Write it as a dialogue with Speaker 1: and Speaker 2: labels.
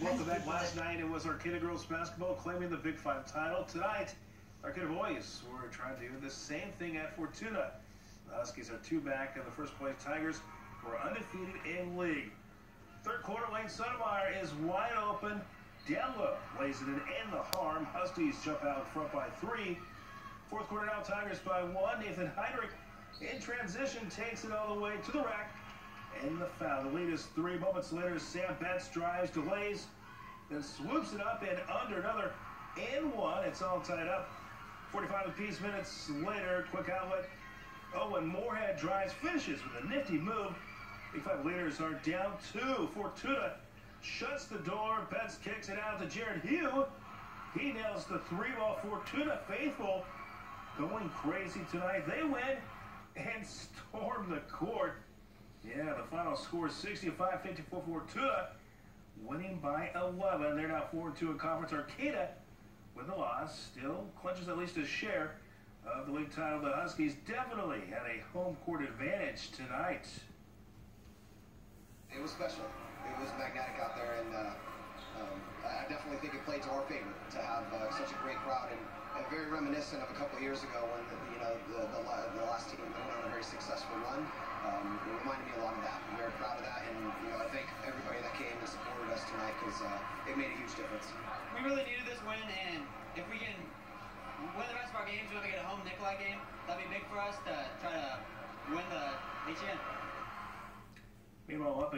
Speaker 1: Welcome back. Last night it was Arcata girls basketball claiming the Big Five title. Tonight, Arcata boys were trying to do the same thing at Fortuna. The Huskies are two back, and the first place Tigers were undefeated in league. Third quarter, Lane Sotomayor is wide open. Down low, lays it in and the harm. Huskies jump out in front by three. Fourth quarter now, Tigers by one. Nathan Heidrich in transition takes it all the way to the rack. And the foul. The lead is three moments later. Sam Betts drives, delays, then swoops it up and under another and one. It's all tied up. 45 apiece minutes later, quick outlet. Owen Moorhead drives, finishes with a nifty move. Big Five leaders are down two. Fortuna shuts the door. Betts kicks it out to Jared Hugh. He nails the three ball. Fortuna faithful going crazy tonight. They win and storm the court. Yeah, the final score is 65-54 Fortuna, winning by 11. They're now 4-2 in conference. Arcata, with a loss, still clinches at least a share of the league title. The Huskies definitely had a home court advantage tonight.
Speaker 2: It was special. It was magnetic out there, and uh, um, I definitely think it played to our favor to have uh, such a great crowd and, and, very reminiscent of a couple years ago when the, you know the, the, the uh, it made a huge difference.
Speaker 3: We really needed this win, and if we can win the rest of our games, whether to get a home Nikolai game, that'd be big for us to try to win the HN.
Speaker 1: Meanwhile, up